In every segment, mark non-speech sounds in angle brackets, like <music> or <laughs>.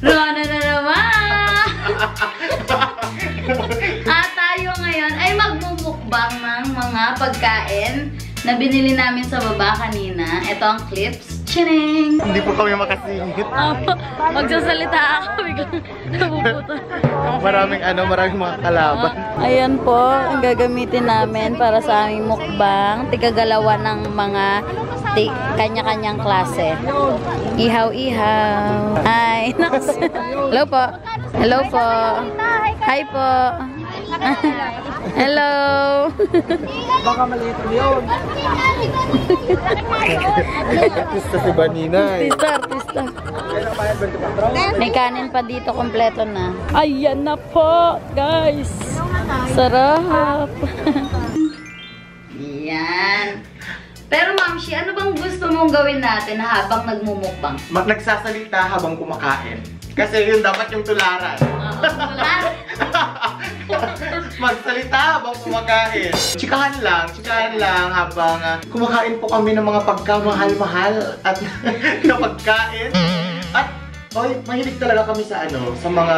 Rona na naman! <laughs> At tayo ngayon ay magmumukbang ng mga pagkain na binili namin sa baba kanina. Ito ang clips. Chining! Hindi po kami makasingit. <laughs> Magsasalita ako, <laughs> biglang nabubuto. Maraming ano, maraming mga kalaban. Ayan po, ang gagamitin namin para sa aming mukbang. Tigagalawa ng mga kanya-kanyang klase. Ihaw-ihaw. Ay, <laughs> naks. Hello po. Hello po. Hi po. Hello. Baka maliit yun. Artista si Baninay. Artista, artista. May kanin pa dito, kompleto na. Ayan na po, guys. Sarap. <laughs> Yan. Pero Mamshi, ano bang gusto mong gawin natin habang nagmumukbang? Mag nagsasalita habang kumakain. Kasi yun dapat yung tularan. <laughs> Magsalita habang kumakain. Chikahan lang, chikahan lang habang ah, kumakain po kami ng mga pagkamahal-mahal at <laughs> na pagkain. At oy, mahilig talaga kami sa ano, sa mga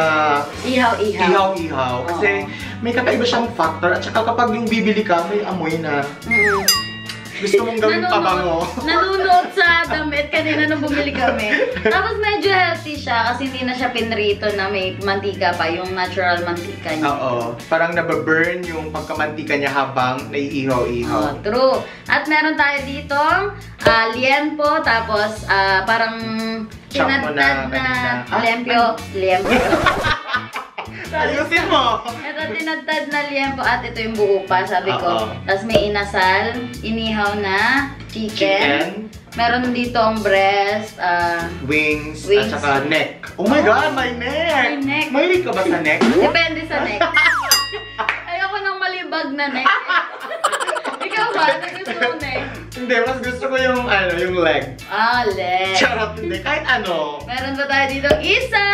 Ihaw-ihaw. ihaw-ihaw. Kasi Oo. may kakaiba siyang factor. At saka kapag yung bibili ka, may amoy na Mm. Gusto mong gawing pabango. Nanunuot sa damit kanina nung bumili kami. Tapos medyo healthy siya kasi hindi na siya pinrito na may mantika pa, yung natural mantika niya. Oo. Parang nababurn yung pagkamantika niya habang naiihaw-ihaw. Oh, true. At meron tayo dito, ah, liempo, tapos ah, parang tinadtad na na, kanina. Ah, liempyo. Liempo. <laughs> Ayusin mo! ito tinadtad na liempo at ito yung buo pa, sabi ko. Tapos may inasal, inihaw na chicken. Chicken, Meron dito ang breast, ah, wings, Wings. at saka neck. Oh my God, may neck! May neck. Mahilig ka ba sa neck? <laughs> Depende sa neck. <laughs> Ayoko ng malibag na neck. <laughs> Ikaw ba? Ano gusto mo neck? Hindi, mas gusto ko yung, ano, yung leg. Ah, leg. Charot, hindi. Kahit ano. Meron ba tayo dito? Isa!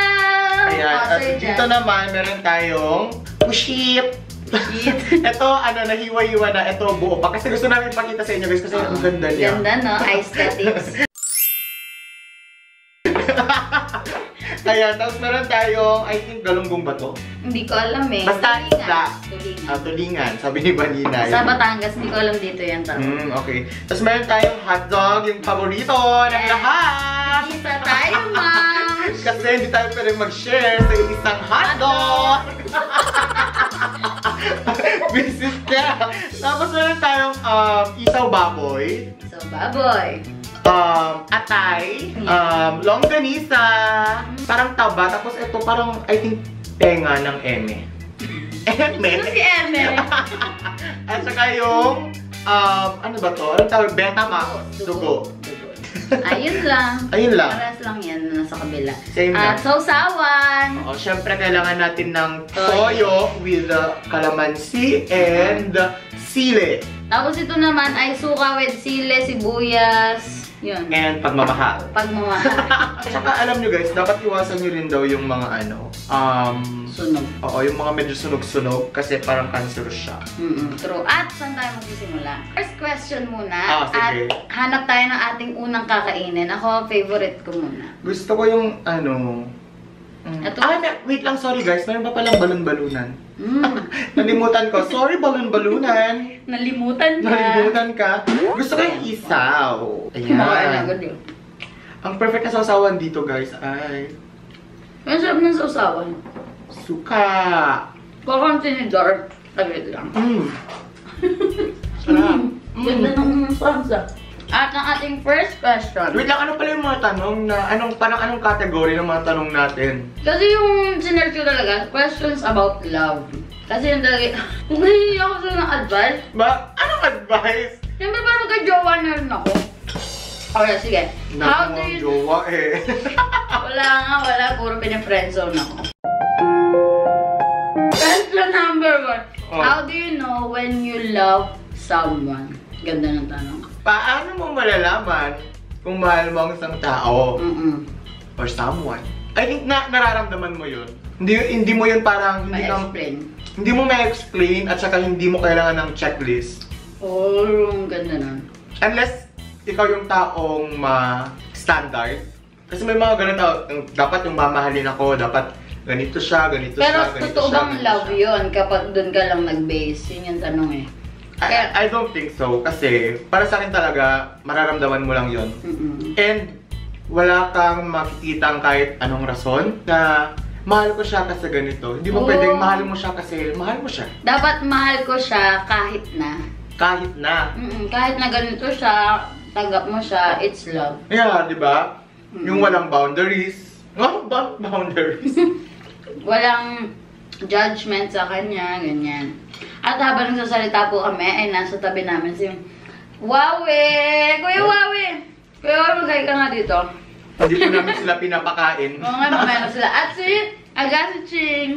Ayan, Oh, at sir, dito dyan. naman, meron tayong pushit. <laughs> ito, ano, nahiwa-hiwa na. Ito, buo pa. Kasi gusto namin pakita sa inyo, guys, kasi ang ganda niya. Ganda, no? Aesthetics. <laughs> Ayan, tapos meron tayong, I think, galunggong ba to? hindi ko alam eh. Basta Tulingan. isda. Tulingan. Ah, tulingan, sabi ni Vanina. Sa Batangas, hindi ko alam dito yan. tao. Mm, okay. Tapos meron tayong hotdog, yung paborito ng Yes. lahat. Isa tayo, ma'am. <laughs> Kasi hindi tayo pwede mag-share sa isang hotdog. Visit <laughs> ka. Tapos meron tayong um, isaw baboy, So, baboy. Um, atay, um, longganisa, parang taba, tapos ito parang, I think, tenga ng eme. Eme? Ito si Eme. <laughs> At saka yung, um, ano ba to? Anong tawag? Betamax. Dugo. Dugo. Ayun lang. <laughs> Ayun lang. Paras lang yan na nasa kabila. Same At lang. sausawan. Oo, syempre kailangan natin ng Toyo. with uh, calamansi and sile. Tapos ito naman ay suka with sile, sibuyas. Yun. And pagmamahal. Pagmamahal. <laughs> Tsaka alam nyo guys, dapat iwasan nyo rin daw yung mga ano, um, Sunog. oo, yung mga medyo sunog-sunog kasi parang cancerous siya. Mm-mm, true. At saan tayo magsisimula? First question muna. Ah, sige. At hanap tayo ng ating unang kakainin. Ako, favorite ko muna. Gusto ko yung ano, mm, Ito. ah, na- wait lang, sorry guys, meron pa palang balon-balunan. Mm. <laughs> Nalimutan ko. Sorry, balon-balunan. Nalimutan ka. Nalimutan ka. Gusto ko yung isaw. Ayan. agad yun. Ang perfect na sausawan dito, guys, ay Ang sarap ng sausawan. suka. Parang tinidor. Saglit lang. Mm. <laughs> Sarap. Ganda Mm. ng salsa. At ang ating first question. Wait lang, ano pala yung mga tanong na, anong, parang anong category ng mga tanong natin? Kasi yung sinerch ko talaga, questions about love. Kasi yung talaga, <laughs> nahihiya ako sa ng advice. Ba, anong advice? Siyempre parang magka-jowa na rin ako. Okay, sige. How do Naku, you... jowa eh. <laughs> Wala nga, wala. Puro pinag-friendzone ako. Question number one. Oh. How do you know when you love someone? Ganda ng tanong. Paano mo malalaman kung mahal mo ang isang tao Mm-mm. or someone? I think na nararamdaman mo yun. Hindi, hindi mo yun parang, hindi, ka, Ma-explain. hindi mo ma-explain at saka hindi mo kailangan ng checklist. Oh, ang ganda nun. Unless ikaw yung taong ma-standard Kasi may mga ganito, yung- dapat yung mamahalin ako, dapat ganito siya, ganito Pero siya, ganito totoo siya, bang ganito love siya. yun kapag doon ka lang nag-base? Yun yung tanong eh. I, I don't think so. Kasi, para sa akin talaga, mararamdaman mo lang yon Mm-mm. And, wala kang makikitang kahit anong rason na mahal ko siya kasi ganito. Hindi mo pwedeng mahal mo siya kasi mahal mo siya. Dapat mahal ko siya kahit na. Kahit na. Mm-mm. Kahit na ganito siya, tanggap mo siya, it's love. Yeah, di ba? Mm. Yung walang boundaries. Oh, ba- boundaries. <laughs> Walang judgment sa kanya, ganyan. At habang nagsasalita po kami, ay nasa tabi namin si Wawe! Kuya Wawe! Kuya Wawe, magkaya ka nga dito. Hindi po namin sila pinapakain. Oo nga, mamaya na sila. At si Aga si Ching.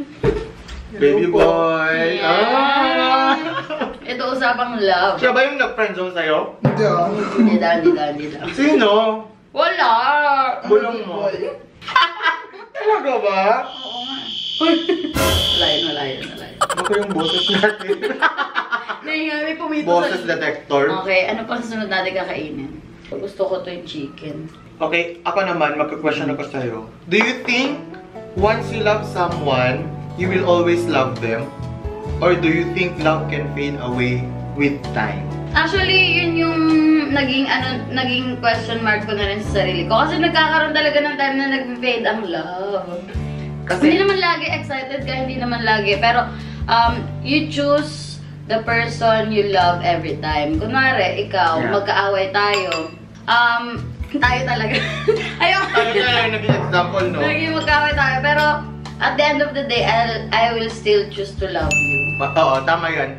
Baby boy. Yan. Ah. Ito usapang love. Siya ba yung nag-friendzone sa'yo? Hindi ah. Hindi daw, hindi daw, hindi daw. Sino? Wala! Bulong mo. <laughs> Talaga ba? Oo nga. Wala yun, wala yun, wala yun. Ako yung boses natin. <laughs> Hindi nga, may pumito boses detector. Okay, ano pang sunod natin kakainin? Gusto ko to yung chicken. Okay, ako naman, magka-question ako sa'yo. Do you think once you love someone, you will always love them? Or do you think love can fade away with time? Actually, yun yung naging ano naging question mark ko na rin sa sarili ko. Kasi nagkakaroon talaga ng time na nag-fade ang love. Hindi Kasi, naman lagi excited ka, hindi naman lagi. Pero, um, you choose the person you love every time. Kunwari, ikaw, Yeah. magkaaway tayo. Um, tayo talaga. <laughs> Ayun. ano na yung naging example, no? Naging magkaaway tayo. Pero, at the end of the day, I'll, I will still choose to love you. Ma- Oo, tama yan.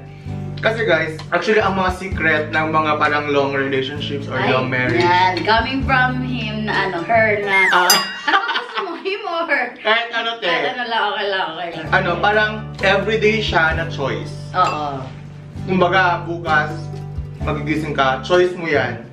Kasi guys, actually ang mga secret ng mga parang long relationships or long marriage. Yan. Coming from him na ano, her na. Ah, <laughs> ano or her? kahit ano te, Kahit ano lang, okay lang, okay lang. ano, parang everyday siya na choice. Oo. Kumbaga, bukas, magigising ka, choice mo yan.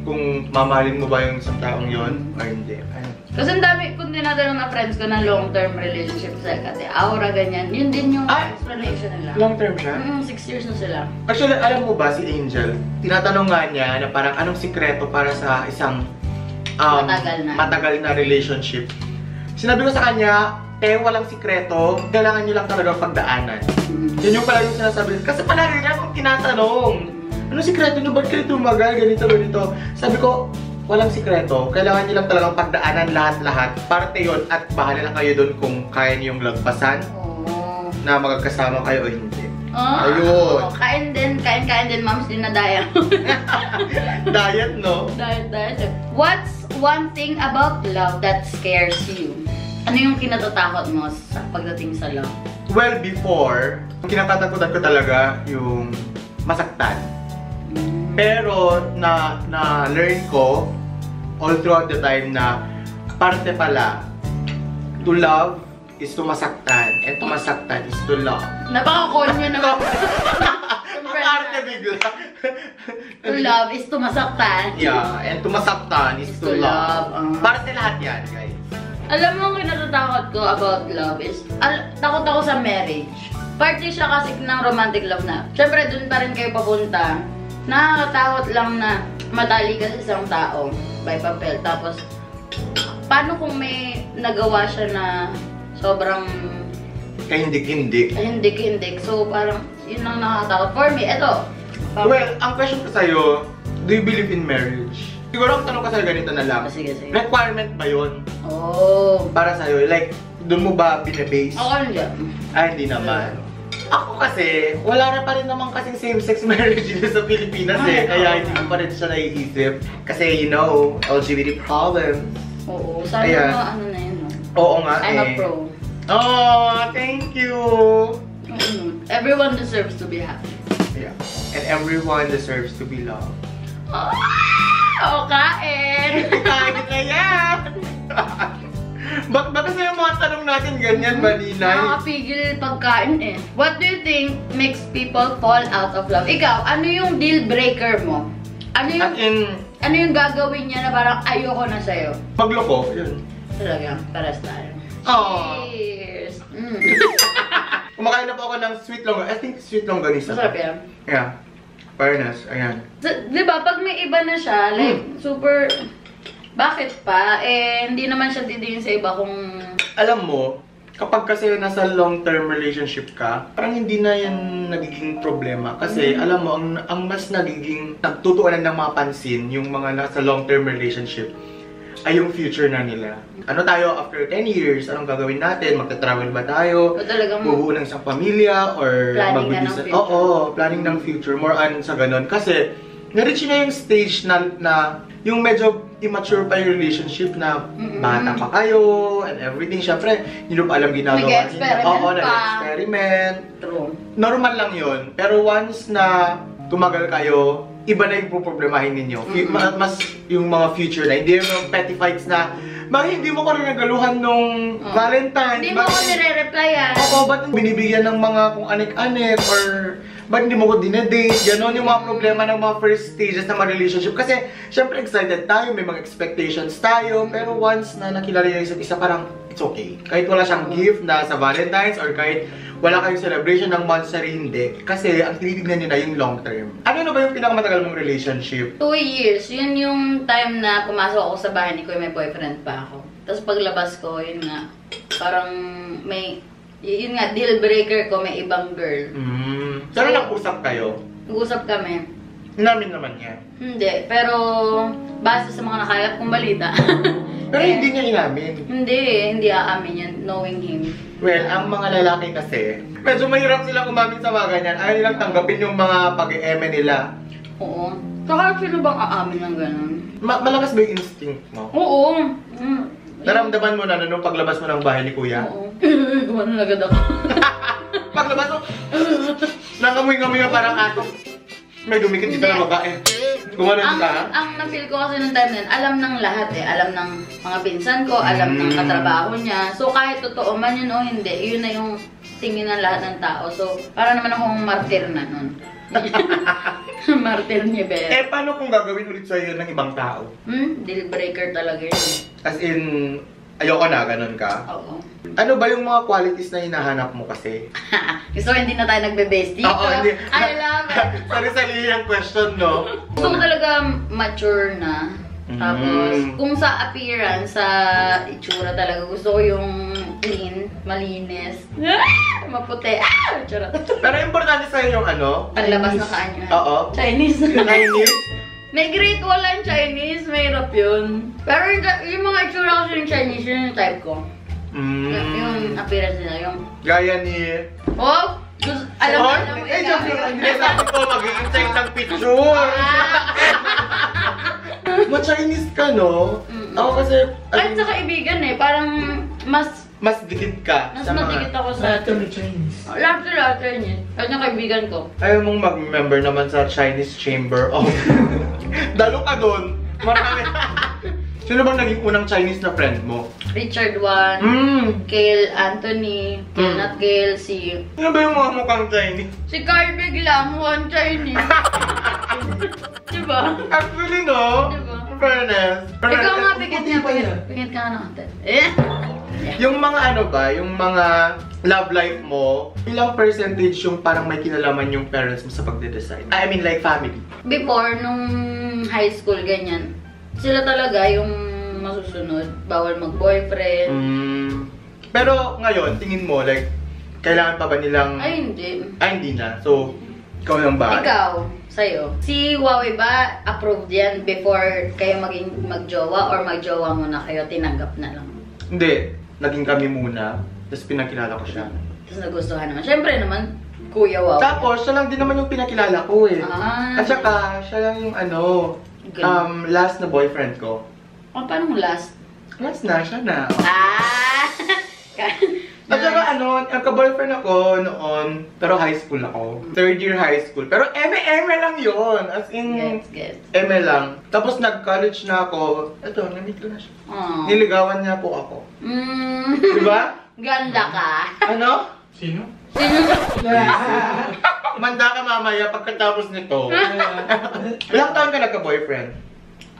Kung mamahalin mo ba yung isang taong yon o hindi. Ayun. Kasi ang dami, kung tinatanong na friends ko na long-term relationship sa kate, aura, ganyan, yun din yung Ah, explanation nila. Long term siya? Mm, six years na sila. Actually, alam mo ba si Angel? Tinatanong nga niya na parang anong sikreto para sa isang um, Matagal na. matagal na relationship. Sinabi ko sa kanya, eh, walang sikreto, kailangan niyo lang talaga pagdaanan. Yun yung pala yung sinasabi. Kasi palagi niya akong tinatanong. Ano sikreto niyo? Ba't kayo tumagal? Ganito, ganito. Sabi ko, walang sikreto. Kailangan niyo lang talagang pagdaanan lahat-lahat. Parte yon at bahala na kayo doon kung kaya niyong lagpasan Oo. na magkasama kayo o hindi. Oh, Ayun. Kain din, kain-kain din, moms din na daya. <laughs> Diet, no? diet, diet. What's one thing about love that scares you? Ano yung kinatatakot mo sa pagdating sa love? Well, before, kinatatakutan ko talaga yung masaktan. Pero na na learn ko all throughout the time na parte pala to love is to masaktan and to masaktan is to love. Napaka-call niya naman. <laughs> Arte bigla. To love is to masaktan. Yeah, and to masaktan is, Is to, to love. love, ah. Parte lahat yan, guys. Alam mo, ang kinatatakot ko about love is, al- takot ako sa marriage. Parte siya kasi ng romantic love na. Siyempre, dun pa rin kayo papunta. Nakakatakot lang na matali ka sa isang tao by papel. Tapos, paano kung may nagawa siya na sobrang Kahindik-hindik. hindik-hindik? So, parang, yun lang nakakatakot. For me, eto. Parang- Well, ang question ko sa'yo, do you believe in marriage? Siguro ang tanong ko sa'yo ganito na lang. Ah, sige, sige. Requirement ba yun Oh. para sa'yo? Like, doon mo ba binabase? Ako hindi. Ah, hindi naman. Ako kasi, wala na pa rin naman kasing same-sex <laughs> marriage dito sa Pilipinas eh. Ay, Kaya oo. hindi ko pa rin siya naiisip. Kasi, you know, LGBT problems. Oo. Sana Ayan. mo, ano na yun, no? Oo nga I'm eh. a pro. Oh, thank you! Everyone deserves to be happy. Yeah. And everyone deserves to be loved. Oh, oh kain! Kain na yan! Bak baka sa yung mga tanong natin ganyan, maninay? Nakakapigil pagkain eh. What do you think makes people fall out of love? Ikaw, ano yung deal breaker mo? Ano yung, At in, ano yung gagawin niya na parang ayoko na sa'yo? magloko, yun. Talaga, paras tayo. Aww. Cheers! Mm. <laughs> Kumakain na po ako ng sweet long, I think sweet longganisa. Masarap yan. Yeah. Fairness, ayan. Di ba, pag may iba na siya, like, Hmm. super Bakit pa? Eh, hindi naman siya didiin sa iba kung... Alam mo, kapag kasi nasa long-term relationship ka, parang hindi na yan nagiging problema. Kasi alam mo, ang, ang mas nagiging nagtutuunan ng mga pansin yung mga nasa long-term relationship ay yung future na nila. Ano tayo after 10 years? Anong gagawin natin? Magta-travel ba tayo? O talagang... Bubuo ng isang pamilya or Planning na ng magbibisa- future. Oo, planning ng future. More on sa ganun. Kasi, na-reach na yung stage na, na yung medyo immature pa yung relationship na bata pa kayo and everything. Siyempre, hindi nyo pa alam ginagawa Nag-experiment Oo, pa. nag-experiment. True. Normal lang yun. Pero once na tumagal kayo, iba na yung poproblemahin ninyo. Ma- Mas yung mga future na, hindi yung mga petty fights na, bakit hindi mo ko rin nagaluhan nung Oh. Valentine's? Hindi mo Bakit- nire-replyan. Oo, ba't binibigyan ng mga kung anik-anik or ba't hindi mo ko dinedate? Ganon yung mga problema ng mga first stages ng mga relationship. Kasi, syempre excited tayo, may mga expectations tayo, pero once na nakilala yung isa't isa, parang it's okay. Kahit wala siyang gift na sa Valentine's or kahit wala kayong celebration ng monthsary, hindi. Kasi ang tinitignan nyo na yung long term. Ano na ba yung pinakamatagal mong relationship? Two years, yun yung time na pumasok ako sa bahay ni Kuya, may boyfriend pa ako. Tapos paglabas ko, yun nga, parang may, yun nga, deal breaker ko, may ibang girl. Hmm. Pero nag-usap kayo? Nag-usap kami. Namin naman niya. Hindi, pero base sa mga nakayap kong balita. <laughs> Pero hindi niya inamin. Hindi, hindi aamin yun, knowing him. Well, ang mga lalaki kasi, medyo mahirap silang umamin sa mga ganyan. Ayaw nilang tanggapin yung mga pag-eme nila. Oo. Saka sino bang aamin ng ganun? Ma- malakas ba yung instinct mo? Oo. Mm. Naramdaman mo na nung paglabas mo ng bahay ni Kuya? Oo. <laughs> Gumano agad ako. <laughs> Paglabas mo, <laughs> nangamoy-ngamoy na parang ato. May dumikit Hindi. na babae. Kumanon ang, ka? ang na-feel ko kasi nung time na yun, alam ng lahat eh. Alam ng mga pinsan ko, alam ng Mm. katrabaho niya. So kahit totoo man yun o hindi, yun na yung tingin ng lahat ng tao. So para naman akong martir na nun. <laughs> martir ni Beth. Eh, paano kung gagawin ulit sa'yo ng ibang tao? Hmm? Deal breaker talaga yun. As in, ayoko na, ganun ka. Oo. Ano ba yung mga qualities na hinahanap mo kasi? <laughs> Gusto ko hindi na tayo nagbe-base dito. Oo, hindi. <laughs> I love it. <laughs> Sari-sali yung question, no? Gusto ko talaga mature na. Tapos, Mm. kung sa appearance, sa itsura talaga, gusto ko yung clean, malinis, maputi, ah, charot. Pero importante sa'yo yung ano? Paglabas na kaanya. Oo. Chinese. Chinese? May grade wala yung Chinese, mahirap yun. Pero yung, yung mga itsura kasi yung Chinese, yun yung type ko. Yung, yung Mm. appearance nila, yung, Gaya ni... oh, gusto, alam mo, alam mo, Eh, joke lang. Hindi, sabi ko, mag-i-check ng picture. <laughs> Ma-Chinese ka, no? Mm. Ako kasi... Kahit sa kaibigan eh, parang mas, mas dikit ka mas sa mga... matigit ako sa Lahat kami Chinese. Lahat sila, lahat niya. Kahit yung kaibigan ko. Ayaw mong mag-member naman sa Chinese Chamber of... <laughs> Dalo ka doon. Marami. Sino bang naging unang Chinese na friend mo? Richard Wan, Hmm. Kale Anthony, Mm. not Kale, si... Ano ba yung mga mukhang Chinese? Si Carl biglang, one Chinese. <laughs> diba? Actually, no? Diba? In Fairness. Ikaw nga, pigit puti nga, yan. Pigit ka nga ng konti. Eh? Yung mga ano ba, yung mga love life mo, ilang percentage yung parang may kinalaman yung parents mo sa pagde-decide? I mean like family. Before, nung high school, ganyan, sila talaga yung masusunod. Bawal mag-boyfriend. Mm. Pero ngayon, tingin mo, like, kailangan pa ba nilang... Ay, hindi. Ay, hindi na. So, ikaw lang ba? Ikaw, sa'yo. Si Huawei ba, approved yan before kayo maging magjowa or magjowa muna kayo, tinanggap na lang? Hindi. Naging kami muna. Tapos pinakilala ko siya. Tapos nagustuhan naman. Siyempre naman, Kuya Huawei. Tapos, siya lang din naman yung pinakilala ko eh. Ah. At saka, siya lang yung ano, um, last na boyfriend ko. Oh, paano last? Last na, siya na. Ah! <laughs> At saka ano, nagka-boyfriend ako noon, pero high school ako. Third year high school. Pero eme-eme lang yon As in, gets. eme lang. Tapos nag-college na ako. Ito, na-meet ko na siya. Oh. Niligawan niya po ako. Mm. Di ba? Ganda ka. Ano? Sino? Sino Manda ka mamaya pagkatapos nito. <laughs> Ilang taon ka nagka-boyfriend?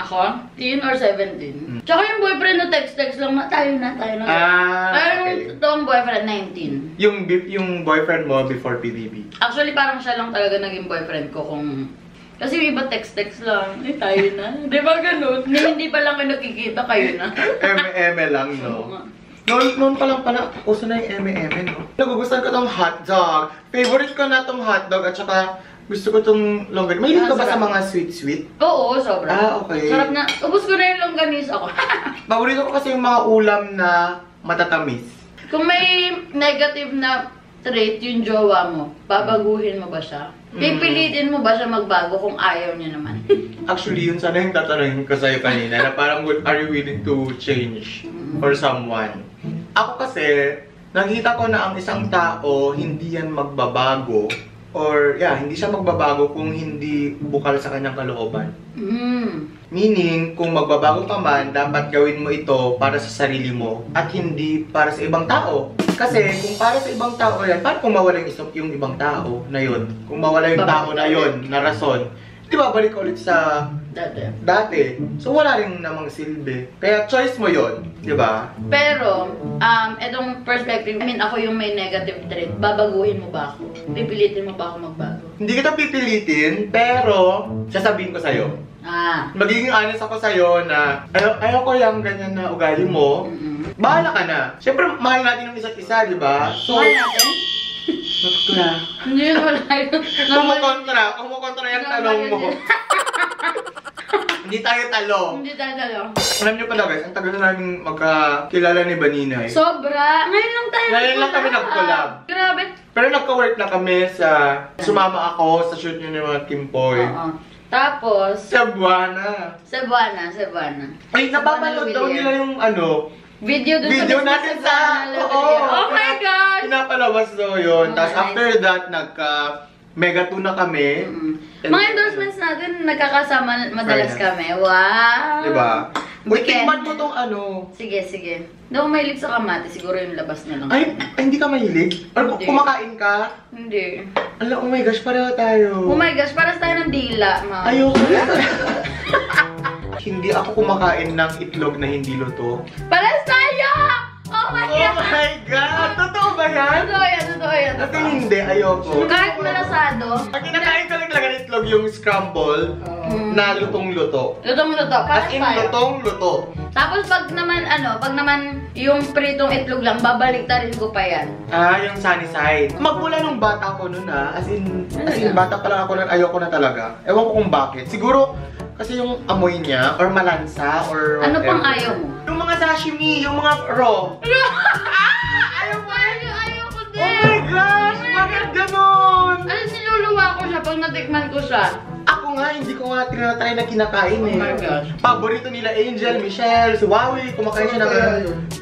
Ako? Teen or 17? Hmm. Tsaka yung boyfriend na text-text lang na tayo na, tayo na. Ah, Pero yung okay. totoong boyfriend, 19. Yung, yung boyfriend mo before PBB. Actually, parang siya lang talaga naging boyfriend ko kung Kasi yung iba text-text lang. Eh, tayo na. <laughs> Di ba ganun? Hindi, hindi pa lang kayo nakikita, kayo na. <laughs> Eme-eme lang, no? Noon, noon pa lang pala, uso na yung eme-eme, no? Nagugustuhan ko tong hotdog. Favorite ko na tong hotdog at saka gusto ko tong longganisa. Mahilig ka ba sa mga sweet-sweet? Oo, sobra. Ah, okay. Sarap na. Ubus ko na yung longganisa ko. <laughs> Paborito ko kasi yung mga ulam na matatamis. Kung may negative na trait yung jowa mo, babaguhin mo ba siya? Mm. Pipilitin mo ba siya magbago kung ayaw niya naman? <laughs> Actually, yun sana yung tatanungin ko sa'yo kanina na parang, are you willing to change for someone? Ako kasi, nakita ko na ang isang tao, hindi yan magbabago or yeah, hindi siya magbabago kung hindi bukal sa kanyang kalooban. Mm. Meaning, kung magbabago ka man, dapat gawin mo ito para sa sarili mo at hindi para sa ibang tao. Kasi kung para sa ibang tao yan, paano kung mawala yung, yung ibang tao na yun? Kung mawala yung tao na yun, na rason, di ba balik ulit sa Dati. dati? So wala rin namang silbi. Kaya choice mo yun, di ba? Pero, um, etong perspective, I mean, ako yung may negative trait, babaguhin mo ba ako? Pipilitin mo ba ako magbago? Hindi kita pipilitin, pero sasabihin ko sa'yo. Ah. Magiging honest ako sa'yo na ayaw, ayaw ko yung ganyan na ugali mo. Mm-mm. Bahala ka na. Siyempre, mahal natin yung isa't isa, di ba? So, Mahal natin? Bakla. Hindi yun wala yun. Kumukontra. Kumukontra yung tanong mo. <laughs> Hindi tayo talong. Hindi tayo dalaw. Alam niyo pala guys, ang tagal na namin magkakilala ni Baninay. Sobra. Ngayon lang tayo Ngayon lang kami nag-collab. Grabe. Pero nagka-work na kami sa... Sumama ako sa shoot niyo ni mga Kimpoy. Oo. Tapos, Sa Buwana. Cebuana, Cebuana. Ay, napapanood daw nila yung ano, Video dun video sa natin sa... Oo. Oh my gosh! Pinapalabas daw yun. Oh, Tapos nice. after that, nagka... Mega 2 na kami. Mm. And- Mga endorsements natin, nagkakasama madalas Fairness. kami. Wow! Diba? Uy, tikman mo tong ano. Sige, sige. Hindi ako mahilig sa kamati. Siguro yung labas na lang. Ay, ay, hindi ka mahilig? Or Hindi. kumakain ka? Hindi. Ala, oh my gosh, pareho tayo. Oh my gosh, para tayo ng dila, ma. Ayoko. <laughs> hindi ako kumakain ng itlog na hindi luto. Pares tayo! Oh my Oh God! my God! Totoo ba yan? Totoo yan, totoo yan. Totoo. hindi, ayoko. Kahit malasado. Ang kinakain talaga ng itlog yung scramble Mm. na lutong-luto. Luto mo luto. As in, lutong-luto. Tapos pag naman, ano, pag naman yung pritong itlog lang, babalik rin ko pa yan. Ah, yung sunny side. Magmula nung bata ko nun ah, as in, as in bata pa lang ako nun, ayoko na talaga. Ewan ko kung bakit. Siguro, kasi yung amoy niya, or malansa, or Ano pang whatever. ayaw mo? Yung mga sashimi, yung mga raw. <laughs> ayaw mo? Ayaw, ayaw ko din. Oh my gosh! Bakit ganon? Ano, niluluwa ko siya pag natikman ko siya. Ako nga, hindi ko nga tinatry na kinakain eh. Oh my gosh. Paborito nila Angel, Michelle, si Wawi, kumakain siya ng...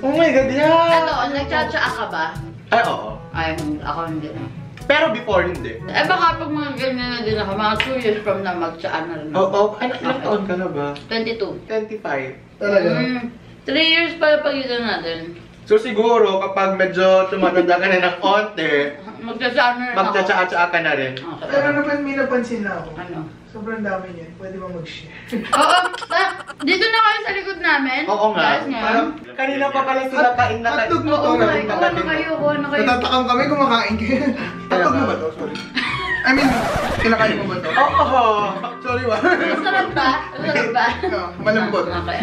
Oh my God, yeah! Ano, nagtsatsaa ka ba? Ay, oo. Ay, ako hindi na. Pero before, hindi. Eh baka pag mga ganyan na din ako, mga 2 years from na magtsaan na rin ako. Oo, ano, ilang taon ka na ba? 22. 25. Talaga? Mm, 3 years pala pagitan natin. So siguro, kapag medyo tumatanda ka na ng konti, Magtsatsaa na rin ako. magtsatsaa ka na rin. Okay. Pero napan, may napansin na ako. Ano? Sobrang dami niyan. Pwede ba mag-share? Oo, ah, dito na kayo sa likod namin. Oo nga. Guys, ngayon. Parang kanina pa pala sila kain na kain. Hotdog mo Oo, to. nga, ikaw, na ano kayo, kung ano kayo. Natatakam kami kumakain kayo. Hotdog mo ba to? Sorry. I mean, kinakain mo ba to? Oo. Sorry ba? Masarap ba? Masarap ba? No, malambot. Okay.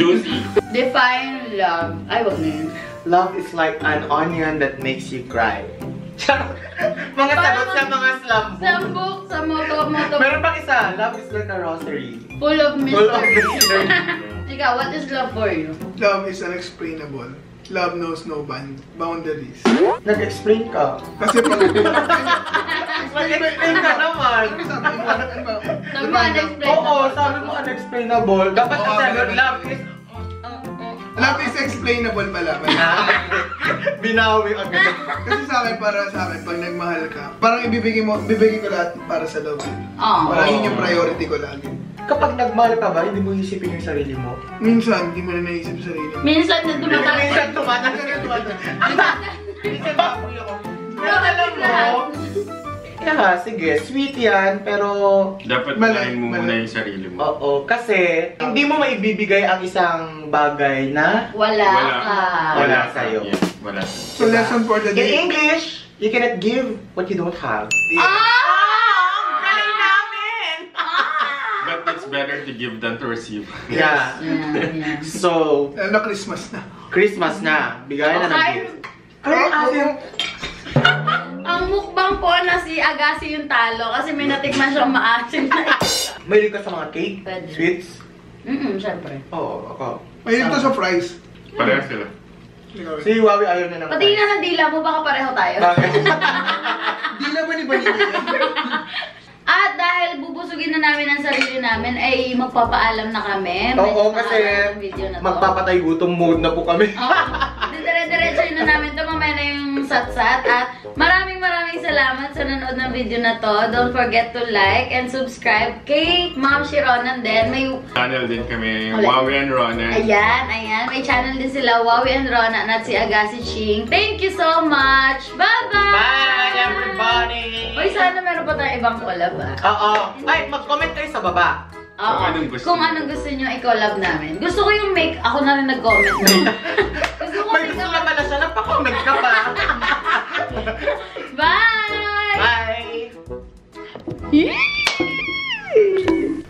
Juicy. Define love. Ay, wag na yun. Love is like an onion that makes you cry. Mga sagot sa mga slam book. Sambok sa moto, moto. Meron pang isa, love is like a rosary. Full of Full of mystery. <laughs> mystery. Ikaw, what is love for you? Love is unexplainable. Love knows no band boundaries. Nag-explain ka. Kasi pag... <laughs> Nag-explain ka naman. Sabi mo? Ba? Sabi mo, unexplainable. Oo, sabi mo unexplainable. Dapat kasi love is... Love is explainable pala. <laughs> Binawi agad. Kasi sa akin, para sa akin, pag nagmahal ka, parang ibibigay mo, bibigay ko lahat para sa love. Oo. Parang yun yung priority ko lagi. Kapag nagmahal ka ba, hindi mo isipin yung sarili mo? Minsan, hindi mo na naisip sa sarili. mo. Minsan na dumatang. Minsan tumatang ka Minsan baboy ako. Pero alam mo, yeah, sige, sweet yan, pero... Dapat Mali, unahin mo muna yung sarili mo. Oo, kasi hindi mo maibibigay ang isang bagay na Wala, Wala. ka. Wala sa'yo. Yeah, wala. So, lesson for the In day. English, you cannot give what you don't have. Ah! Ang galing namin! better to give than to receive. <laughs> Yeah. Yan, yan. So, Lalo na Christmas na. Christmas na. Bigayan na ng Okay. gift. Ay, asim. Na si Agassi yung talo kasi may natikman siyang maasim na <laughs> Mahilig ka sa mga cake? Pwede. Sweets? Mm syempre. Oo, ako. Mahilig to sa fries. Parehas sila. Si Wawi ayaw na ng Pati na ng dila mo, baka pareho tayo. Bakit? Di naman iba nila yan. At dahil bubusugin na namin ang sarili namin, ay magpapaalam na kami. Medyo Oo, kasi mahaba ang video na to. magpapatay gutom mode na po kami. Oo. Dire-diretso na namin to mamaya na yung satsat. At maraming maraming salamat sa nanood ng video na to. Don't forget to like and subscribe kay Ma'am Shironan din. May Channel din kami, Ulit. Wawi and Ronan. Ayan, ayan. May channel din sila, Wawi and Rona at si Agassi Ching. Thank you so much! Bye-bye! Bye, everybody! Uy, sana meron pa tayong ibang collab ah. Oo. Ay, mag-comment kayo sa baba. Oo. Kung anong gusto Kung niyo. anong gusto nyo i-collab namin. Gusto ko yung make, ako na rin nag-comment. <laughs> gusto ko May gusto na siya, napaka-comment ka pa. <laughs> Bye! Bye!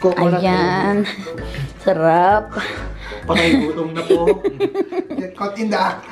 Coconut Ayan. Sarap. Patay gutom na po. Get <laughs> caught in the act.